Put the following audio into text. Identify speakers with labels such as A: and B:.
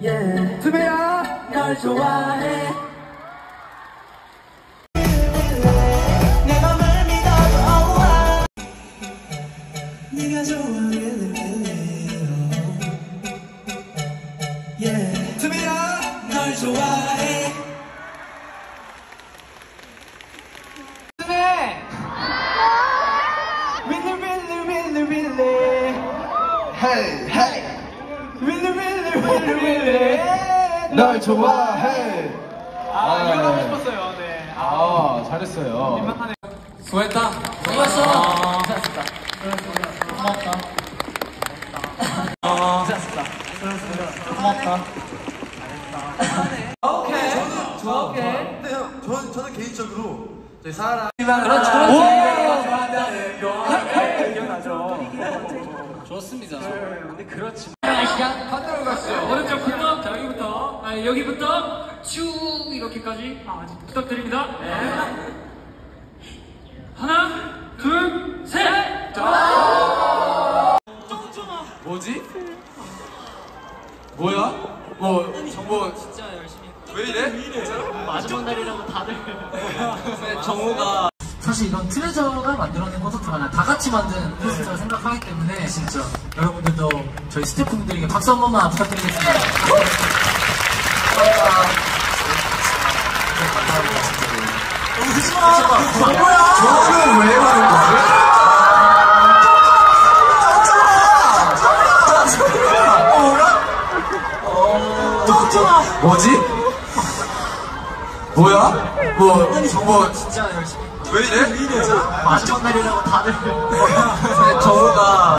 A: yeah 투배야 널 좋아해 네가 좋아 really really oh. yeah 투배야 널 좋아해 투배 really really really really hey hey really really really really 널 좋아해
B: 아, 이걸 하고 싶었어요. 네. 아,
C: 아, 잘했어요.
B: 민망하네.
C: 수고했다.
B: 수고했어.
C: 아. 고맙다.
B: 잘했다.
C: 고맙다.
B: 오케이. 오케이.
D: 근데 형, 저는, 저는 개인적으로 저희 사랑
B: 그렇지, 그렇지. 좋아한다는 거. 기억나죠?
C: 좋습니다.
B: 근데 그렇지. 시간 반대로 갔어요. 오른쪽부터, 자, 여기부터, 아, 여기부터 쭉 이렇게까지 아, 부탁드립니다. 네. 하나, 둘, 셋!
D: 뭐지? 뭐야? 뭐, 정보
B: 진짜 열심히.
D: 왜 이래?
B: 마지막 날이라고 다들.
D: 정우가
E: 사실 이건 트레저가 만들어낸 콘서트가 아니라 다 같이 만든 콘서트라 생각하기 때문에 진짜 여러분들도 저희 스태프분들에게 박수 한 번만 부탁드리겠습니다.
D: 저는 왜 하는 거 지? 뭐지? 뭐야? 뭐, 정보
E: 진짜 열심히
D: 왜 이래?
E: 마지막 날이라고 다들
D: 정우가